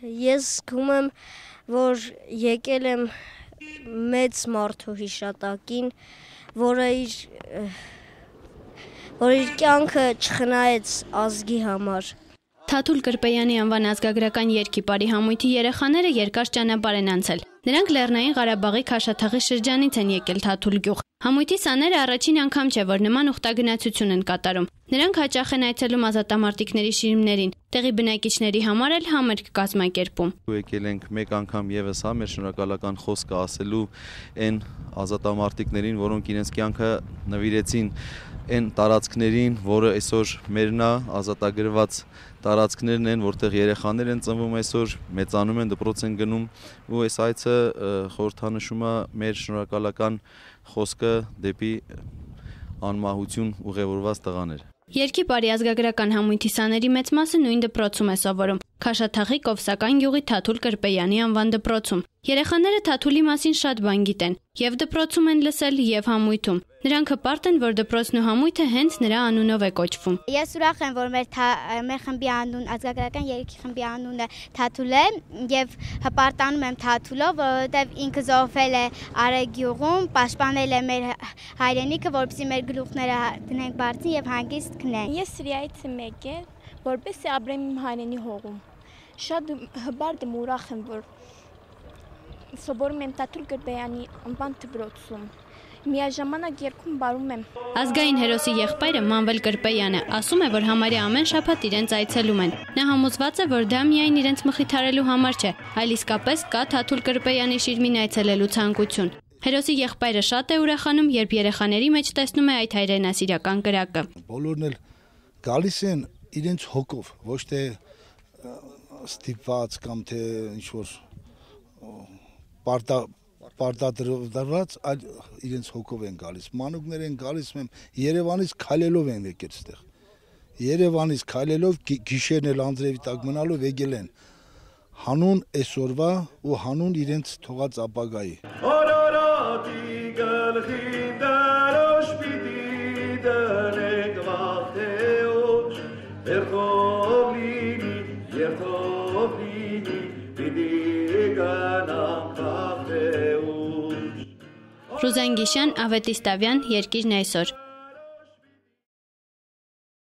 Ես զգում եմ, որ եկել եմ մեծ մարդու հիշատակին, որը իր որ իր կյանքը չխնայեց ազգի համար։ Թաթուլ Կրպեյանի անվան ազգագրական երկի բարի համույթի երեխաները երկար ճանապարհ են անցել։ Նրանք Լեռնային Ղարաբաղի Քաշաթաղի շրջանից են եկել Թաթուլ գյուղ։ Համույթի սաները առաջին անգամ չէ, որ նման ուխտագնացություն են կատարում։ Նրանք հաճախ են այցելում ազատամարտիկների շիրիմներին, տեղի բնակիչների համար էլ համերգ կազմակերպում։ Եկել ենք մեկ անգամ եւս հա մեր շնորհակալական խոսքը ասելու այն ազատամարտիկներին, որոնք իրենց կյանքը նվիրեցին այն տարածքներին, որը այսօր մերն է ազատագրված տարածքներն են, որտեղ երեխաներ են ծնվում այսօր, մեծանում են, դպրոց են գնում ու այս այցը խորհրդանշում է մեր շնորհակալական խոսքը դեպի անմահություն ուղևորված տղաներ։ Երկի բարի ազգագրական համույթի սաների մեծ մասը նույն դպրոցում է սովորում։ Քաշաթաղի Կովսական գյուղի Թաթուլ Կրպեյանի անվան դպրոցում։ Երեխաները Թաթուլի մասին շատ բան գիտեն, եւ դպրոցում են լսել, եւ համույթում։ Նրանք հպարտ են, որ դպրոցն ու համույթը հենց նրա անունով է կոչվում։ Ես ուրախ եմ, որ մեր մեր խմբի անուն, ազգագրական երկի խմբի անունը Թաթուլ է, եւ հպարտանում եմ Թաթուլով, որովհետեւ ինքը զոհվել է Արեգյուղում, պաշտպանել է մեր հայրենիքը, որպեսզի մեր գլուխները դնենք բարձին եւ հանգիստ քնենք։ Ես Սիրիայից եմ եկել, որպեսզի ապրեմ իմ հայրենի հողում շատ հբարդ եմ ուրախ եմ, որ սովորում եմ Տաթուլ Գրբեյանի անվան դպրոցում։ Միաժամանակ երկում բարում եմ։ Ազգային հերոսի եղբայրը Մանվել Կրպեյանը ասում է, որ համարի ամեն շաբաթ իրենց այցելում են։ Նա համոզված է, որ դա միայն իրենց մխիթարելու համար չէ, այլ իսկապես կա Թաթուլ Կրպեյանի շիրմին այցելելու ցանկություն։ Հերոսի եղբայրը շատ է ուրախանում, երբ երեխաների մեջ տեսնում է այդ հայրենասիրական կրակը։ Բոլորն էլ գալիս են իրենց հոգով, ոչ թե ստիպված կամ թե ինչ որ պարտա պարտադրված, այլ իրենց հոգով են գալիս։ Մանուկներ են գալիս մեմ Երևանից քայլելով են եկել այդտեղ։ Երևանից քայլելով գիշերն էլ անձրևի տակ մնալով եկել են հանուն այսօրվա ու հանուն իրենց թողած ապագայի։ գլխին դարոշ պիտի դնենք վախտեոջ, վերքով լինի, երթով լինի, պիտի գանամ Ռուզան Գիշյան, Ավետիստավյան, Երկիրն այսօր։